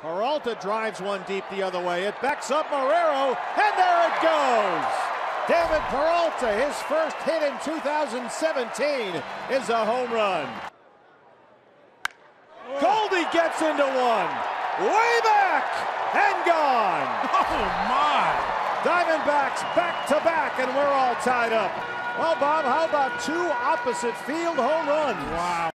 Peralta drives one deep the other way. It backs up Marrero, and there it goes. David Peralta, his first hit in 2017, is a home run. Goldie gets into one. Way back and gone. Oh, my. Diamondbacks back to back, and we're all tied up. Well, Bob, how about two opposite field home runs? Wow.